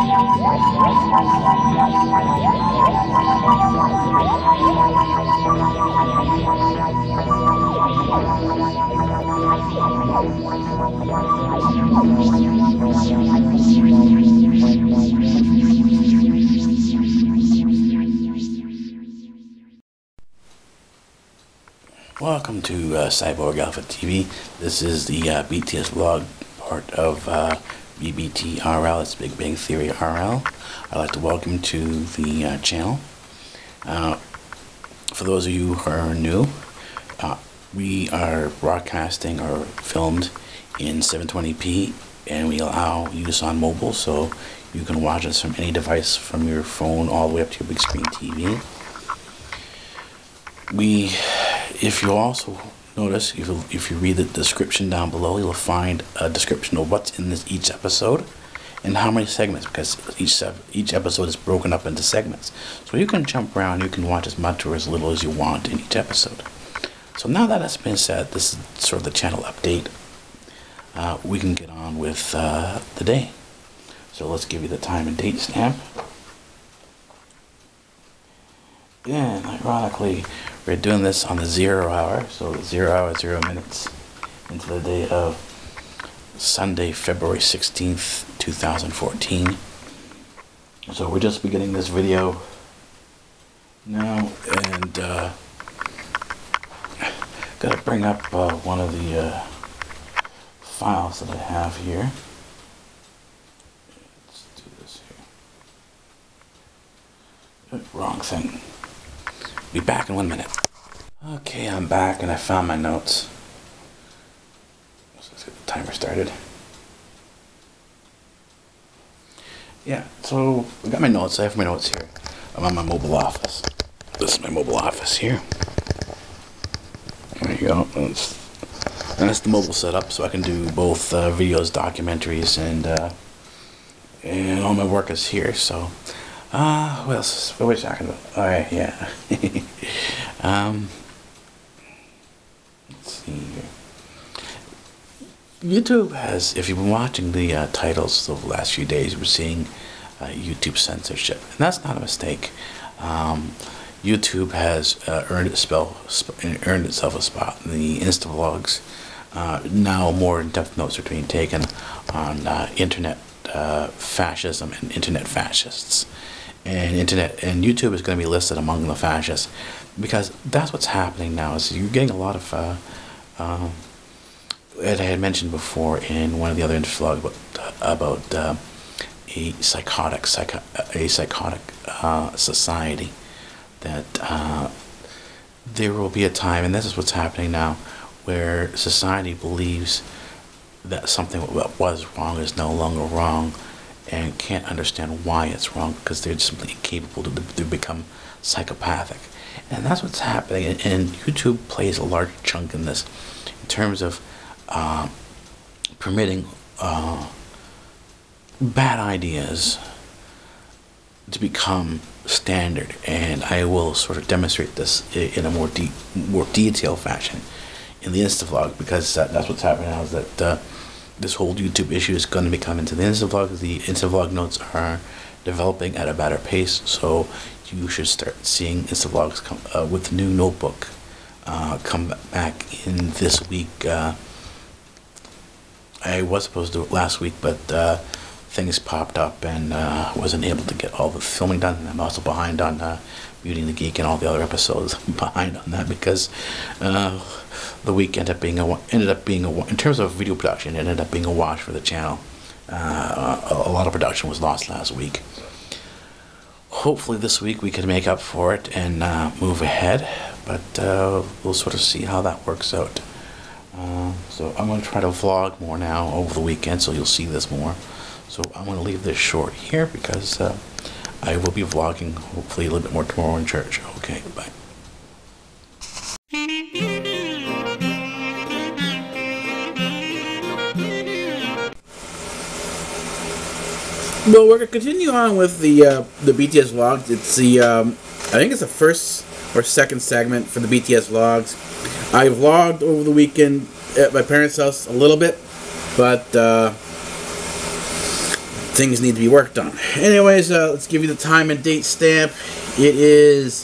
Welcome to uh, Cyborg Alpha TV. This is the uh, BTS vlog part of uh, BBT RL. It's Big Bang Theory RL. I'd like to welcome to the uh, channel. Uh, for those of you who are new, uh, we are broadcasting or filmed in 720p and we allow use on mobile so you can watch us from any device from your phone all the way up to your big screen TV. We if you also notice, if you, if you read the description down below, you'll find a description of what's in this each episode and how many segments, because each each episode is broken up into segments. So you can jump around, you can watch as much or as little as you want in each episode. So now that has been said, this is sort of the channel update. Uh, we can get on with uh, the day. So let's give you the time and date stamp. And ironically, we're doing this on the zero hour, so zero hour, zero minutes into the day of Sunday, February 16th, 2014. So we're just beginning this video now, and uh, gotta bring up uh, one of the uh, files that I have here. Let's do this here. Wrong thing. Be back in one minute. Okay, I'm back and I found my notes. let's get the timer started. Yeah, so I got my notes. I have my notes here. I'm on my mobile office. This is my mobile office here. There you go. That's, that's the mobile setup, so I can do both uh, videos, documentaries, and uh, and all my work is here. So uh, what else? What was I talking about? Right, yeah. um, let's see here. YouTube has, if you've been watching the uh, titles the last few days, we're seeing uh, YouTube censorship, and that's not a mistake. Um, YouTube has uh, earned, spell, earned itself a spot in the Insta vlogs. Uh, now more in-depth notes are being taken on uh, internet uh, fascism and internet fascists and internet and YouTube is going to be listed among the fascists because that's what's happening now. Is you're getting a lot of, uh, um, as I had mentioned before in one of the other vlogs about, about uh, a psychotic, psycho, a psychotic uh, society that uh, there will be a time, and this is what's happening now, where society believes that something that was wrong is no longer wrong and can't understand why it's wrong because they're simply incapable to, to become psychopathic. And that's what's happening. And, and, YouTube plays a large chunk in this in terms of uh, permitting uh, bad ideas to become standard. And I will sort of demonstrate this in a more, de- more detailed fashion in the Insta vlog because that, that's what's happening now is that. Uh, this whole YouTube issue is going to be coming to the Insta The Insta notes are developing at a better pace, so you should start seeing Insta come uh, with the new notebook uh, come back in this week. Uh, I was supposed to do it last week, but uh, things popped up and uh, wasn't able to get all the filming done. I'm also behind on uh, Beauty and the Geek and all the other episodes. Behind on that because the week ended up being a ended up being a in terms of video production it ended up being a wash for the channel. Uh, a, a, lot of production was lost last week. Hopefully this week we can make up for it and uh, move ahead, but uh, we'll sort of see how that works out. Uh, so I'm going to try to vlog more now over the weekend, so you'll see this more. So I'm going to leave this short here because uh, I will be vlogging hopefully a little bit more tomorrow in church. Okay, bye. Well, we're gonna continue on with the uh, the BTS vlogs. It's the um, I think it's the first or second segment for the BTS vlogs. I vlogged over the weekend at my parents' house a little bit, but uh, things need to be worked on. Anyways, uh, let's give you the time and date stamp. It is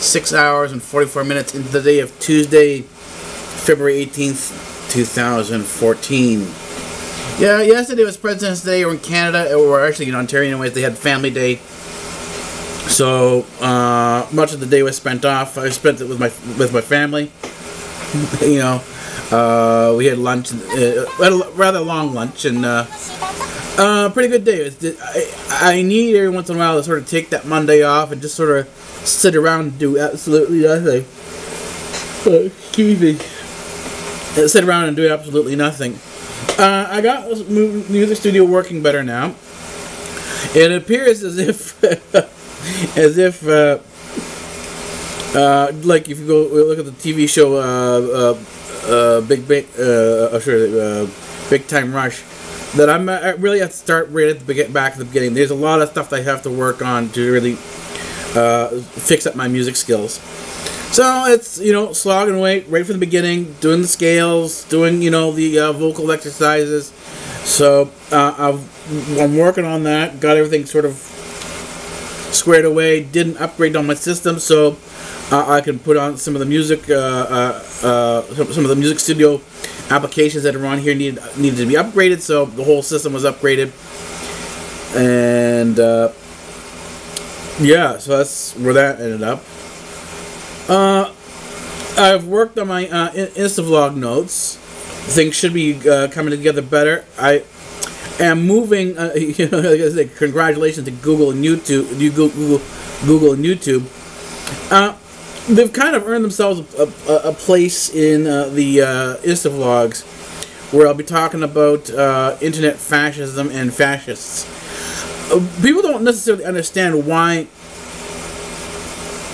six hours and 44 minutes into the day of Tuesday, February 18th, 2014. Yeah, yesterday was President's Day, or in Canada, or actually in Ontario, anyways, they had Family Day. So uh, much of the day was spent off. I spent it with my with my family. you know, uh, we had lunch, uh, a rather long lunch, and uh, uh, pretty good day. I, I need every once in a while to sort of take that Monday off and just sort of sit around and do absolutely nothing. Uh, excuse me. Sit around and do absolutely nothing. Uh, I got the music studio working better now. It appears as if, as if, uh, uh, like if you go look at the TV show, uh, uh, uh, Big Big, uh, sure, Big Time Rush, that I'm I really have to start right at the back at the beginning. There's a lot of stuff that I have to work on to really fix up my music skills. So it's, you know, slogging away right from the beginning, doing the scales, doing, you know, the uh, vocal exercises. So uh, i am working on that, got everything sort of squared away, didn't upgrade on my system, so uh, I can put on some of the music, uh, uh, uh, some of the music studio applications that are on here needed, needed to be upgraded, so the whole system was upgraded. And, yeah, so that's where that ended up. Uh, I've worked on my uh, Instavlog notes. Things should be uh, coming together better. I am moving. Uh, you know, congratulations to Google and YouTube. Google, Google, Google and YouTube. Uh, they've kind of earned themselves a, a, a place in uh, the uh, Instavlogs, where I'll be talking about uh, internet fascism and fascists. People don't necessarily understand why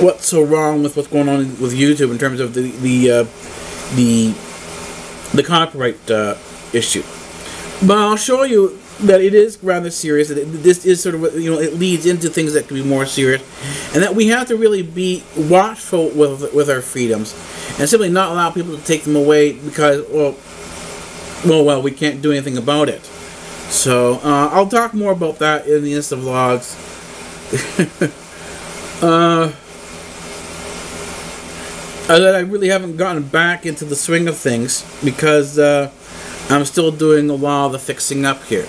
what's so wrong with what's going on with YouTube in terms of the the uh, the the copyright uh, issue. But I'll show you that it is rather serious. That this is sort of you know it leads into things that can be more serious, and that we have to really be watchful with with our freedoms, and simply not allow people to take them away because well, well, well, we can't do anything about it. So uh, I'll talk more about that in the Insta vlogs. uh, that I really haven't gotten back into the swing of things because uh, I'm still doing a lot of the fixing up here.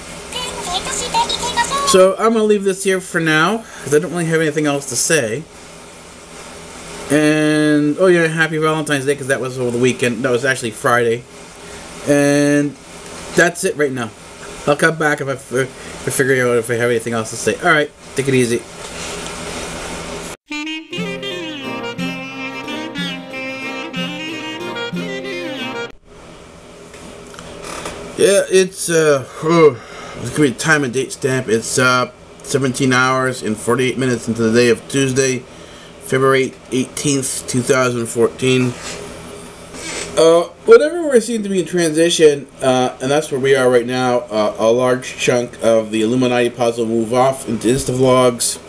So I'm going to leave this here for now because I don't really have anything else to say. And, oh yeah, happy Valentine's Day because that was over the weekend. That was actually Friday. And that's it right now. I'll come back if I, if I figure out if I have anything else to say. Alright, take it easy. Yeah, it's uh, oh, it's gonna be time and date stamp. It's uh, 17 hours and 48 minutes into the day of Tuesday, February 18th, 2014. Uh, whatever we seem to be in transition, uh, and that's where we are right now. Uh, a large chunk of the Illuminati puzzle move off into Instavlogs.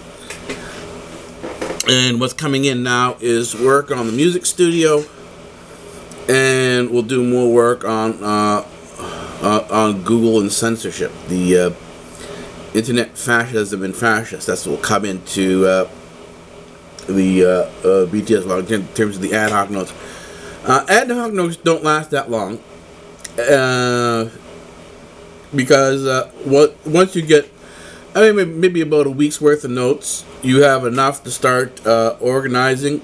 And what's coming in now is work on the music studio, and we'll do more work on uh, uh, on Google and censorship. The uh, internet fascism and fascists. That's what will come into uh, the uh, uh, BTS log in terms of the ad hoc notes. Uh, ad hoc notes don't last that long because what once you get, I mean, maybe about a week's worth of notes, you have enough to start organizing.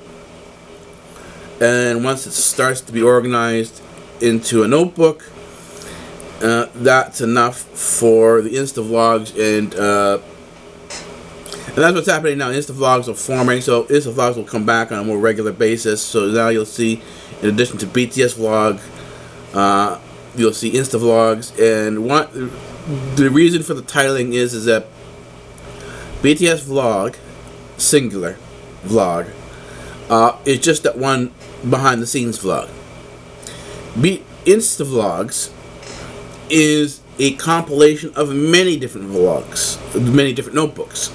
And once it starts to be organized into a notebook, uh, that's enough for the Insta vlogs and uh, and that's what's happening now. Insta vlogs are forming, so Insta vlogs will come back on a more regular basis. So now you'll see, in addition to BTS vlog, uh, you'll see Insta vlogs, and what the reason for the titling is is that BTS vlog, singular vlog, uh, is just that one behind the scenes vlog. Be Insta vlogs is a compilation of many different vlogs, many different notebooks.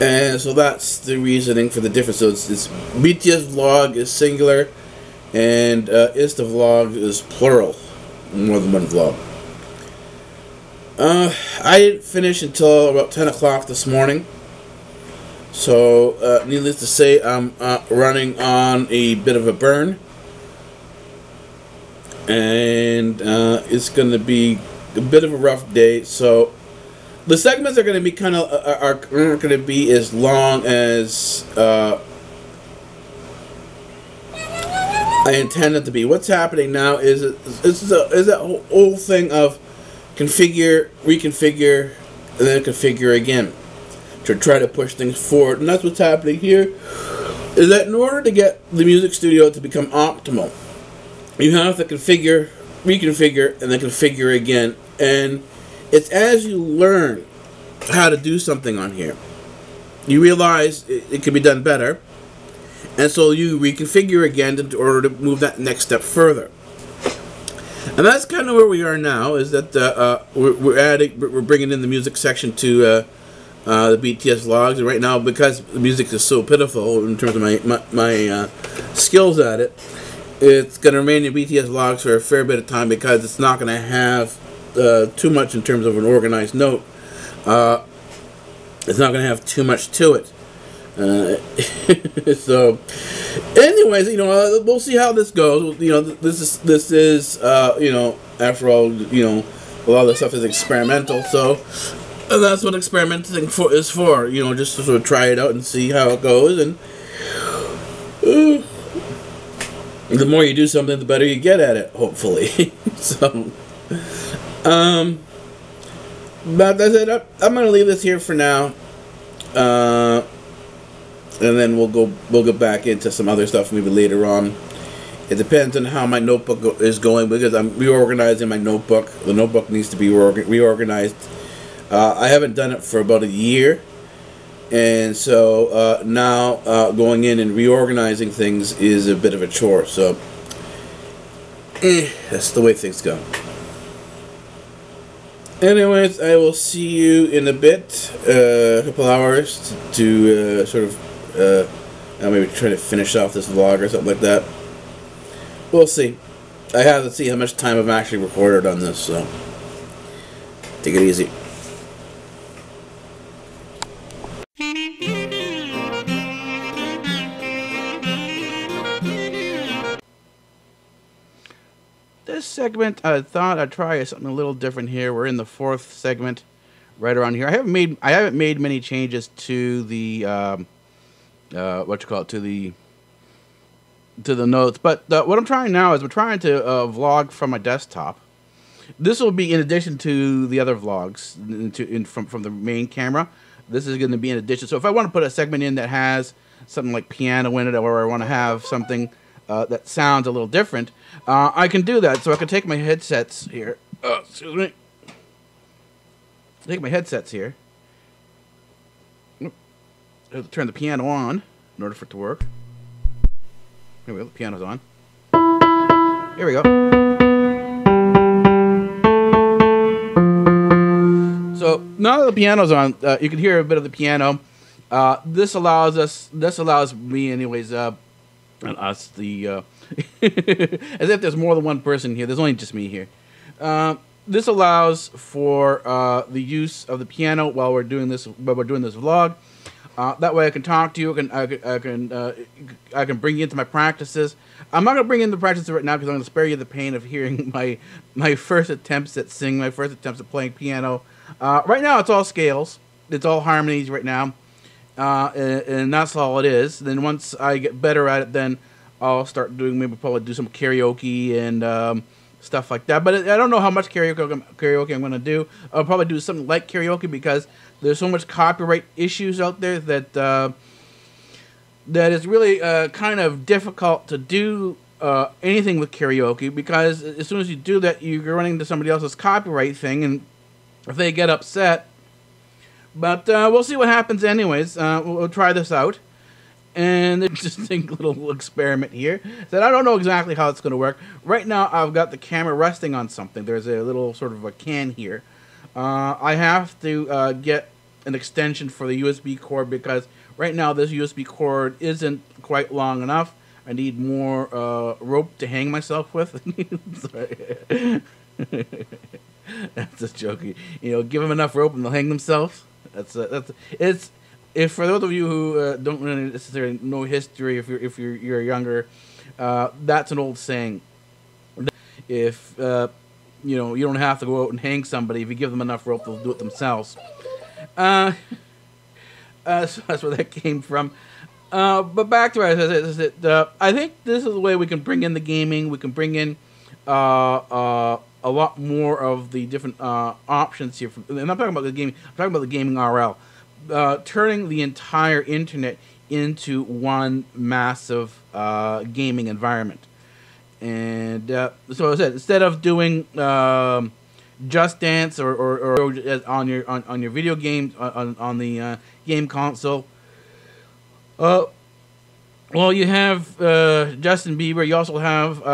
And so that's the reasoning for the difference. So it's, it's BTS vlog is singular, and uh, Insta vlog is plural, more than one vlog. Uh, I didn't finish until about 10 o'clock this morning. So, uh, needless to say, I'm uh, running on a bit of a burn. And uh, it's going to be a bit of a rough day. So, the segments are going to be kind of uh, are, are going to be as long as uh, I intended to be. What's happening now is is a, is that whole thing of configure, reconfigure, and then configure again to try to push things forward. And that's what's happening here. Is that in order to get the music studio to become optimal, you have to configure, reconfigure, and then configure again. And it's as you learn how to do something on here, you realize it, it can be done better. And so you reconfigure again in order to move that next step further. And that's kind of where we are now. Is that uh, uh, we're, we're adding, we're bringing in the music section to uh, uh, the BTS logs, and right now because the music is so pitiful in terms of my my, my uh, skills at it, it's going to remain in BTS logs for a fair bit of time because it's not going to have uh, too much in terms of an organized note. Uh, it's not going to have too much to it. Uh, so, anyways, you know, uh, we'll see how this goes. You know, this is this is uh, you know, after all, you know, a lot of the stuff is experimental. So, that's what experimenting for is for. You know, just to sort of try it out and see how it goes. And the more you do something, the better you get at it. Hopefully, so. Um, but that's it. I'm gonna leave this here for now. Uh, and then we'll go we'll get back into some other stuff maybe later on. It depends on how my notebook is going because I'm reorganizing my notebook. The notebook needs to be reorganized. Uh, I haven't done it for about a year, and so uh, now uh, going in and reorganizing things is a bit of a chore. So eh, that's the way things go. Anyways, I will see you in a bit, uh, a couple hours, to uh, sort of uh, maybe try to finish off this vlog or something like that. We'll see. I have to see how much time I've actually recorded on this, so take it easy. Segment, I thought I'd try something a little different here. We're in the fourth segment, right around here. I haven't made I haven't made many changes to the um, uh, what you call it to the to the notes. But uh, what I'm trying now is we're trying to uh, vlog from my desktop. This will be in addition to the other vlogs into, in, from from the main camera. This is going to be in addition. So if I want to put a segment in that has something like piano in it, or I want to have something uh, that sounds a little different, uh, I can do that. So I can take my headsets here. Oh, excuse me. Take my headsets here. I have to turn the piano on in order for it to work. Here we go. The piano's on. Here we go. So now that the piano's on, uh, you can hear a bit of the piano. Uh, this allows us. This allows me, anyways, uh, and us the uh, as if there's more than one person here. There's only just me here. Uh, this allows for uh, the use of the piano while we're doing this while we're doing this vlog. Uh, that way, I can talk to you. I can I can I can, uh, I can bring you into my practices. I'm not gonna bring in the practices right now because I'm gonna spare you the pain of hearing my my first attempts at singing, my first attempts at playing piano. Uh, right now, it's all scales. It's all harmonies right now, uh, and, and, that's all it is. Then once I get better at it, then I'll start doing maybe probably do some karaoke and um, stuff like that. But I don't know how much karaoke karaoke I'm gonna do. I'll probably do something like karaoke because there's so much copyright issues out there that uh, really uh, kind of difficult to do uh, anything with karaoke because as soon as you do that, you're running into somebody else's copyright thing, and if they get upset. But uh, we'll see what happens, anyways. Uh, we'll, we'll, try this out, and interesting little experiment here. That I don't know exactly how it's going to work. Right now, I've got the camera resting on something. There's a little sort of a can here. Uh, I have to uh, get an extension for the USB cord because right now this USB cord isn't quite long enough. I need more uh, rope to hang myself with. that's a joke. You know, give them enough rope and they'll hang themselves. That's a, that's it's if for those of you who uh, don't really necessarily know history, if you're if you're you're younger, uh, that's an old saying. If uh, you know you don't have to go out and hang somebody, if you give them enough rope, they'll do it themselves. Uh, uh, so that's where that came from. Uh, but back to I uh, think this is the way we can bring in the gaming. We can bring in uh, uh, a lot more of the different uh, options here. From, and I'm talking about the gaming. I'm talking about the gaming RL, uh, turning the entire internet into one massive uh, gaming environment. And uh, so I said, instead of doing um, Just Dance or, or, or, on your on, on your video games on, on the uh, game console, uh, well, you have Justin Bieber. You also have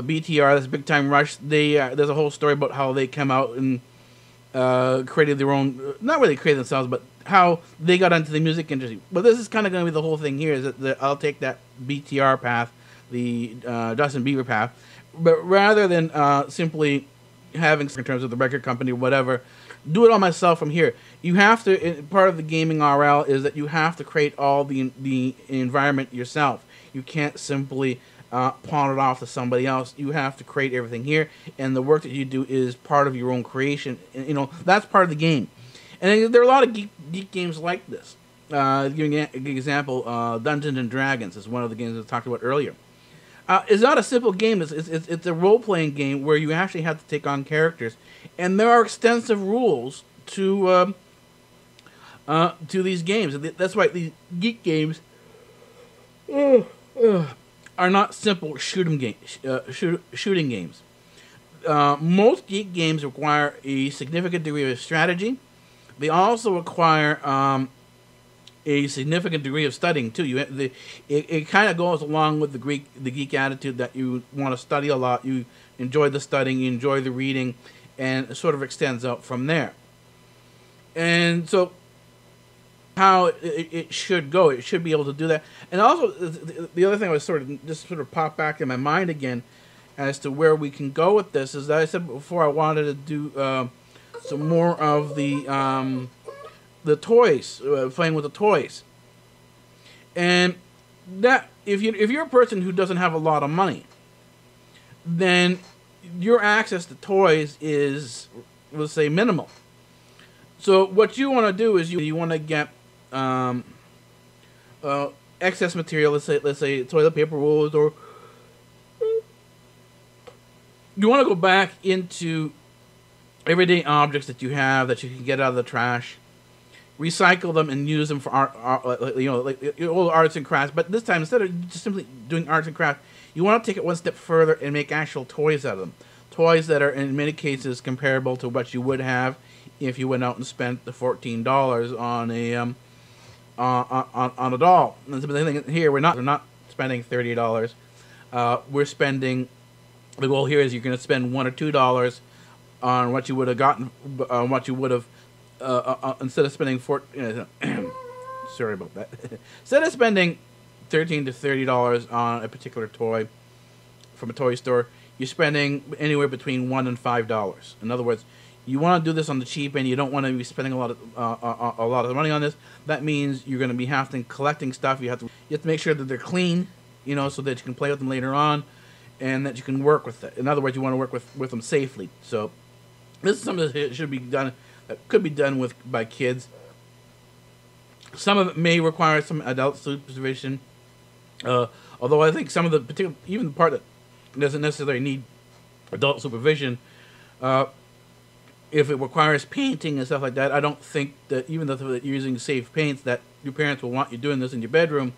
BTR, that's Big Time Rush. They uh, there's a whole story about how they come out and uh, created their own. Not really created themselves, but how they got into the music industry. But this is kind of going to be the whole thing here. Is that the, I'll take that BTR path, the uh, Justin Bieber path, but rather than uh, simply having in terms of the record company or whatever, do it all myself from here. You have to. Part of the gaming RL is that you have to create all the the environment yourself. You can't simply uh, pawn it off to somebody else. You have to create everything here, and the work that you do is part of your own creation. And, you know that's part of the game. And there are a lot of geek, geek games like this. Uh, giving an example, uh, Dungeons and Dragons is one of the games I talked about earlier. Uh, it's not a simple game. It's, it's, it's a role playing game where you actually have to take on characters, and there are extensive rules to um, uh, to these games. That's why these geek games. Are not simple shooting games. Uh, shoot, shooting games. Uh, most geek games require a significant degree of strategy. They also require um, a significant degree of studying too. You the, it, it kind of goes along with the Greek the geek attitude that you want to study a lot. You enjoy the studying, you enjoy the reading, and sort of extends out from there. And so how it, it, should go. It should be able to do that. And also, the other thing I was sort of just sort of pop back in my mind again as to where we can go with this is that I said before I wanted to do uh, some more of the um, the toys, uh, playing with the toys, and that if you if you're a person who doesn't have a lot of money, then your access to toys is let's say minimal. So what you want to do is you you want to get um, uh, excess material. Let's say let's say toilet paper rolls, or you want to go back into everyday objects that you have that you can get out of the trash, recycle them and use them for art, art you know, like old arts and crafts. But this time, instead of just simply doing arts and crafts, you want to take it one step further and make actual toys out of them. Toys that are in many cases comparable to what you would have if you went out and spent the fourteen dollars on a um, uh, on, on a doll. And the thing here, we're not we're not spending thirty dollars. Uh, we're spending. The goal here is you're going to spend one or two dollars on what you would have gotten, on what you would have, uh, uh, uh instead of spending four. sorry about that. instead of spending thirteen to thirty dollars on a particular toy from a toy store, you're spending anywhere between one and five dollars. In other words, you want to do this on the cheap and you don't want to be spending a lot of uh, a, uh, uh, a, lot of money on this, that means you're going to be having collecting stuff. You have to you have to make sure that they're clean, you know, so that you can play with them later on, and that you can work with it. In other words, you want to work with with them safely. So this is something that should be done that could be done with by kids. Some of it may require some adult supervision, uh, although I think some of the particular even the part that doesn't necessarily need adult supervision. Uh, if it requires painting and stuff like that, I don't think that even though you're using safe paints, that your parents will want you doing this in your bedroom,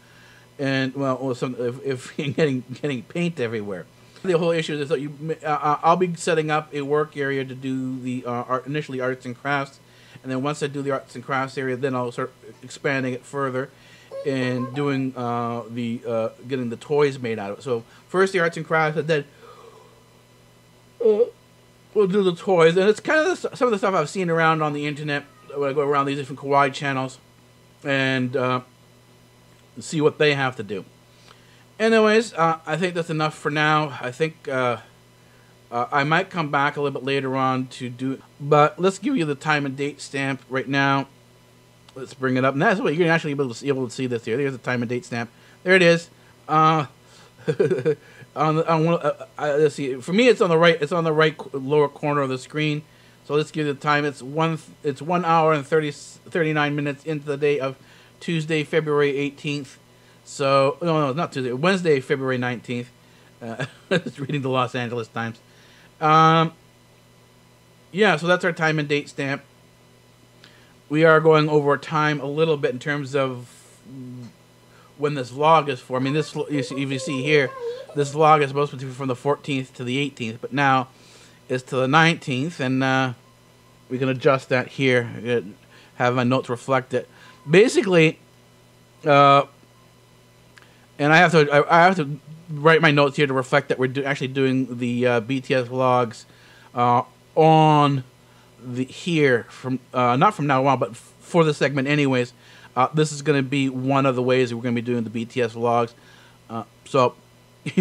and well, or some if, if you're getting getting paint everywhere. The whole issue is that you, uh, I'll be setting up a work area to do the uh, art, initially arts and crafts, and then once I do the arts and crafts area, then I'll start expanding it further, and doing uh, the uh, getting the toys made out of it. So first the arts and crafts, and then we'll do the toys. And it's kind of the, some of the stuff I've seen around on the internet when I go around these different kawaii channels and uh, see what they have to do. Anyways, uh, I think that's enough for now. I think uh, uh, I might come back a little bit later on to do, but let's give you the time and date stamp right now. Let's bring it up, and that's what you're actually able to see, able to see this here. There's the time and date stamp. There it is. Uh, on on one, uh, uh, let's see. For me, it's on the right. It's on the right lower corner of the screen. So let's give you the time. It's one. It's one hour and 30, 39 minutes into the day of Tuesday, February eighteenth. So no, no, not Tuesday. Wednesday, February nineteenth. Uh, just reading the Los Angeles Times. Um, yeah, so that's our time and date stamp. We are going over time a little bit in terms of when this vlog is for. I mean, this if you see here, this vlog is supposed to be from the 14th to the 18th, but now it's to the 19th, and uh, we can adjust that here. Have my notes reflect it. Basically, uh, and I have to I, I, have to write my notes here to reflect that we're do, actually doing the uh, BTS vlogs uh, on the here from uh, not from now on, but for the segment anyways. Uh, this is going to be one of the ways we're going to be doing the BTS vlogs. Uh, so,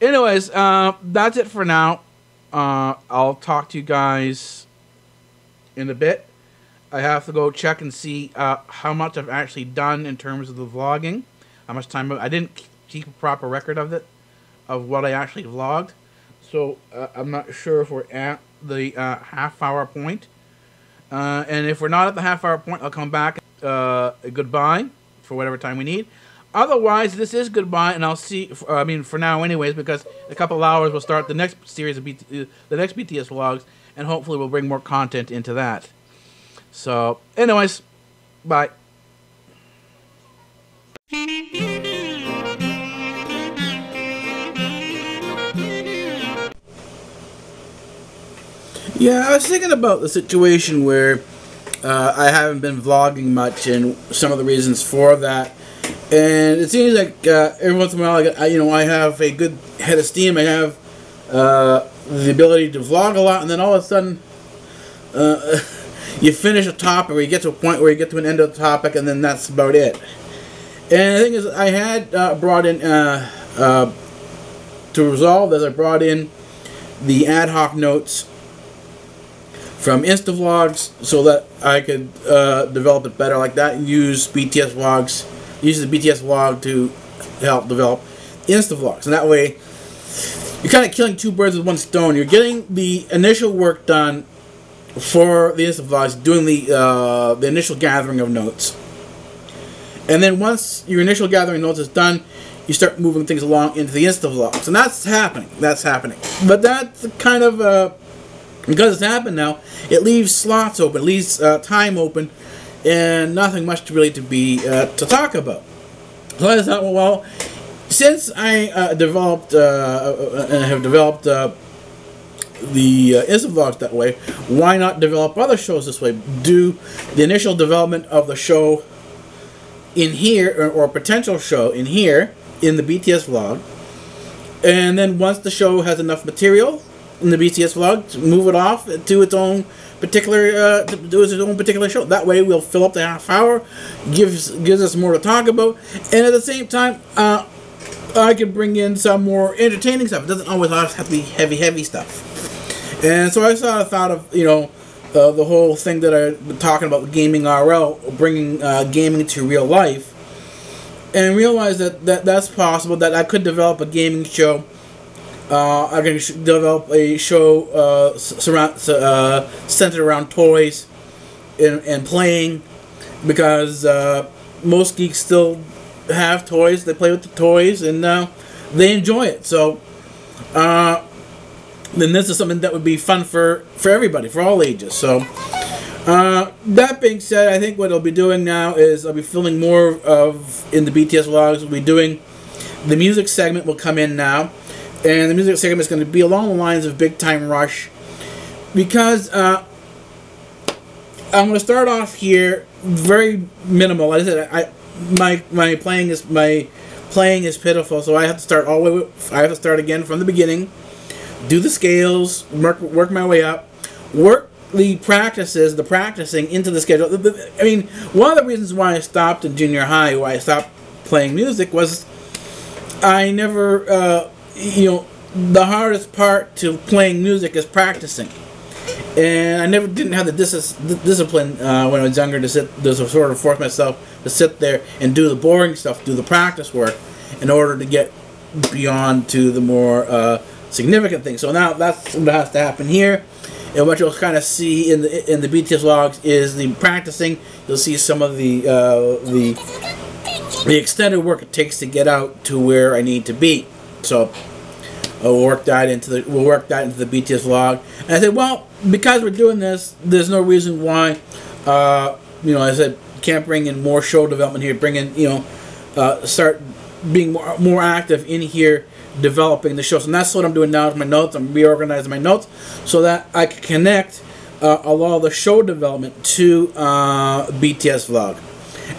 anyways, uh, that's it for now. I'll talk to you guys in a bit. I have to go check and see how much I've actually done in terms of the vlogging. How much time I didn't keep a proper record of it, of what I actually vlogged. So uh, I'm not sure if we're at the uh, half hour point. Uh, and if we're not at the half hour point, I'll come back. Uh, goodbye for whatever time we need. Otherwise, this is goodbye, and I'll see. I mean, for now, anyways, because a couple hours we'll start the next series of BT, uh, the next BTS vlogs, and hopefully we'll bring more content into that. So, anyways, bye. Yeah, I was thinking about the situation where uh, I haven't been vlogging much, and some of the reasons for that. And it seems like uh, every once in a while, I, you know, I have a good head of steam. I have uh, the ability to vlog a lot, and then all of a sudden, uh, you finish a topic, or you get to a point where you get to an end of the topic, and then that's about it. And the thing is, I had uh, brought in uh, to resolve this. I brought in the ad hoc notes from Instavlogs so that I could uh, develop it better like that and use BTS vlogs, use the BTS vlog to help develop Instavlogs. And that way, you're kind of killing two birds with one stone. You're getting the initial work done for the Instavlogs, doing the, uh, the initial gathering of notes. And then once your initial gathering notes is done, you start moving things along into the Instavlogs. And that's happening. That's happening. But that's kind of... Uh, because it's happened now, it leaves slots open, it leaves uh, time open, and nothing much to really to be uh, to talk about. So I thought, well, since I uh, developed uh, uh, and have developed uh, the uh, that way, why not develop other shows this way? Do the initial development of the show in here, or, or potential show in here, in the BTS vlog, and then once the show has enough material, in the BTS vlog to move it off to its own particular uh, to do its own particular show. That way, we'll fill up the half hour, gives gives us more to talk about, and at the same time, uh, I can bring in some more entertaining stuff. It doesn't always have to be heavy, heavy stuff. And so I sort of thought of you know. Uh, the whole thing that I've been talking about gaming RL, bringing uh, gaming to real life, and realized that, that that's possible. That I could develop a gaming show uh, I'm going to develop a show uh, surround, uh, centered around toys and, and playing because uh, most geeks still have toys. They play with the toys and uh, they enjoy it. So uh, then this is something that would be fun for, for everybody, for all ages. So that being said, I think what I'll be doing now is I'll be filming more of in the BTS vlogs. We'll be doing the music segment will come in now. And the music segment is going to be along the lines of Big Time Rush. Because uh, I'm going to start off here very minimal. Like I said, I, my my playing is my playing is pitiful, so I have to start all the way. I have to start again from the beginning, do the scales, work work my way up, work the practices, the practicing into the schedule. I mean, one of the reasons why I stopped in junior high, why I stopped playing music, was I never, uh, you know, the hardest part to playing music is practicing and I never didn't have the dis- discipline uh, when I was younger to sit to sort of force myself to sit there and do the boring stuff, do the practice work, in order to get beyond to the more uh, significant things. So now that's what has to happen here. And what you'll kind of see in the in the BTS logs is the practicing. You'll see some of the uh, the the extended work it takes to get out to where I need to be. So we'll work that into the we'll work that into the BTS log. And I said, well, because we're doing this, there's no reason why. Uh, you know, I said can't bring in more show development here. Bring in, you know, uh, start being more more active in here, developing the shows. And that's what I'm doing now with my notes. I'm reorganizing my notes so that I can connect uh, a lot of the show development to uh, BTS vlog.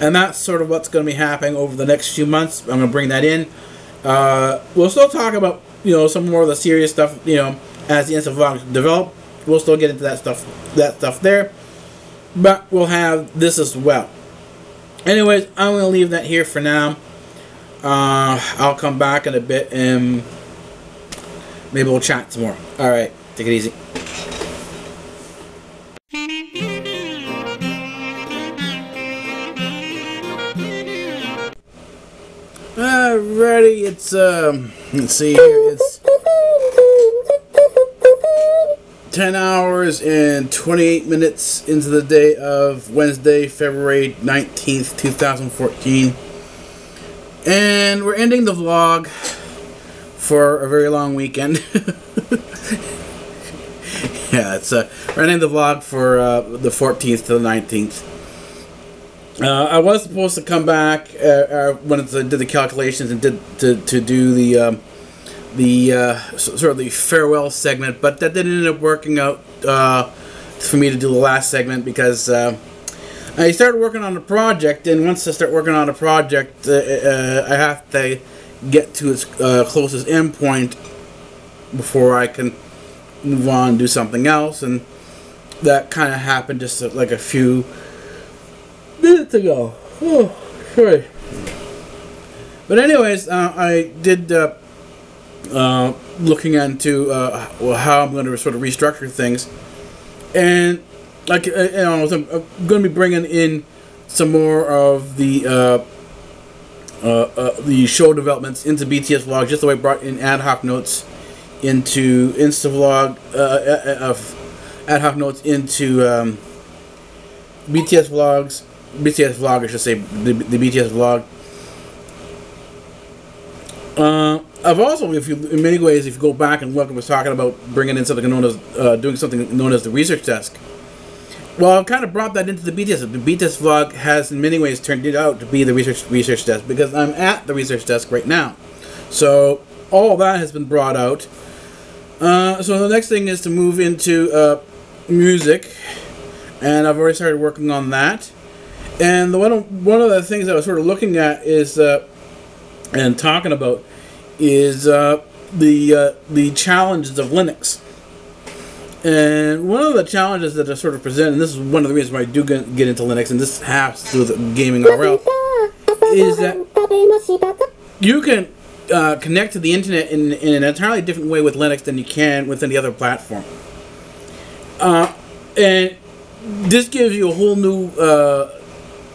And that's sort of what's going to be happening over the next few months. I'm going to bring that in. Uh, we'll still talk about you know some more of the serious stuff. You know, as the Insta vlogs develop, we'll still get into that stuff. That stuff there, but we'll have this as well. Anyways, I'm gonna leave that here for now. Uh, I'll come back in a bit and maybe we'll chat some more. All right, take it easy. It's um, let's see here, it's 10 hours and 28 minutes into the day of Wednesday, February 19th, 2014. And we're ending the vlog for a very long weekend. yeah, it's uh, we're ending the vlog for uh, the 14th to the 19th. Uh, I was supposed to come back uh, uh, when I did the calculations and did to, to do the um, the uh, sort of the farewell segment, but that didn't end up working out uh, for me to do the last segment because uh, I started working on a project, and once I start working on a project, I have to get to its closest endpoint before I can move on and do something else, and that kind of happened just like a few minutes ago. Oh, sorry. But anyways, uh, I did uh, uh, looking into uh, well, how I'm going to sort of restructure things, and like uh, you know, I'm going to be bringing in some more of the uh, the show developments into BTS vlog, just the way I brought in ad hoc notes into Insta vlog of ad hoc notes into um, BTS vlogs BTS vlog, I should say, the, the BTS vlog. Uh, I've also, if you, in many ways, if you go back and look, I was talking about bringing in something known as, uh, doing something known as the research desk. Well, I've kind of brought that into the BTS. The BTS vlog has, in many ways, turned it out to be the research research desk because I'm at the research desk right now. So all that has been brought out. Uh, so the next thing is to move into uh, music, and I've already started working on that. And the one one of the things I was sort of looking at is uh, and talking about is uh, the uh, the challenges of Linux. And one of the challenges that I sort of present, and this is one of the reasons why I do get, get into Linux, and this has to do with gaming RL, is that you can uh, connect to the internet in, in an entirely different way with Linux than you can with any other platform. Uh, and this gives you a whole new uh,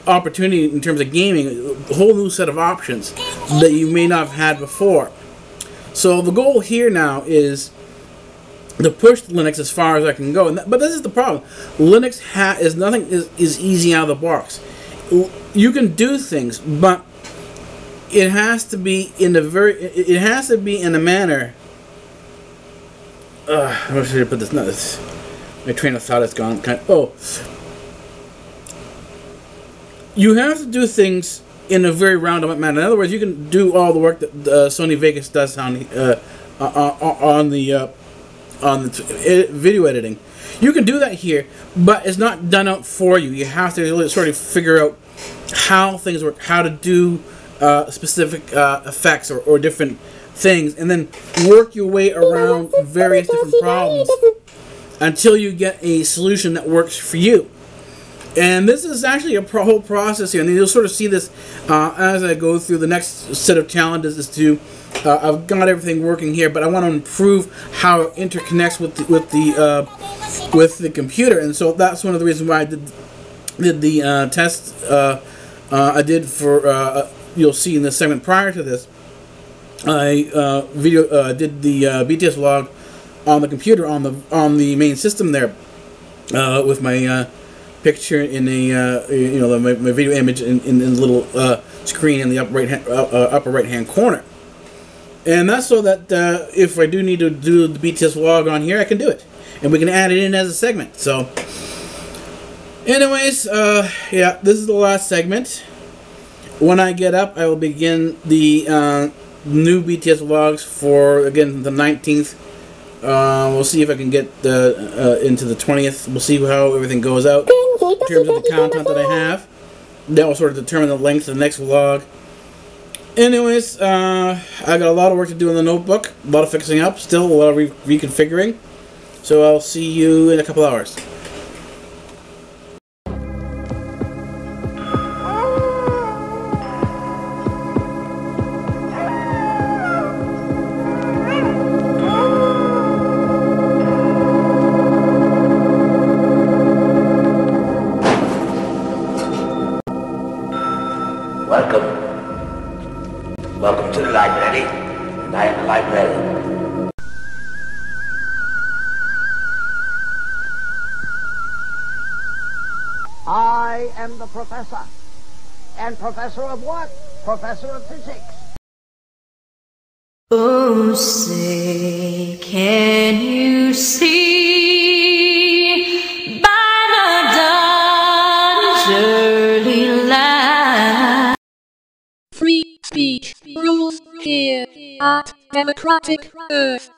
opportunity in terms of gaming, a whole new set of options that you may not have had before. So the goal here now is to push Linux as far as I can go. But this is the problem. Linux is nothing is, is easy out of the box. You can do things, but it has to be in a very it has to be in a manner. Uh, how should I put this? This, my train of thought is gone. Kind of, oh, you have to do things in a very roundabout manner. In other words, you can do all the work that uh, Sony Vegas does on uh, uh, uh on the uh, on the video editing. You can do that here, but it's not done out for you. You have to sort of figure out how things work, how to do uh, specific uh, effects or, or different things, and then work your way around various different problems until you get a solution that works for you. And this is actually a pro- whole process here, and you'll sort of see this uh, as I go through the next set of challenges. Is to uh, I've got everything working here, but I want to improve how it interconnects with the, with the uh, with the computer, and so that's one of the reasons why I did did the uh, test uh, uh, I did for you'll see in the segment prior to this. I video did the BTS log on the computer on the on the main system there with my picture in the uh, you know my, my video image in, in, the little uh, screen in the upper right hand, uh, uh, upper right hand corner. And that's so that uh, if I do need to do the BTS vlog on here, I can do it, and we can add it in as a segment. So, anyways, uh, yeah, this is the last segment. When I get up, I will begin the new BTS vlogs for again the 19th. Uh, we'll see if I can get the uh, into the 20th. We'll see how everything goes out in terms of the content that I have. That will sort of determine the length of the next vlog. Anyways, uh, I got a lot of work to do in the notebook. A lot of fixing up, still a lot of re reconfiguring. So I'll see you in a couple hours. Professor of what? Professor of physics. Oh, say, can you see by the dawn's early light? Free speech rules here at Democratic Earth.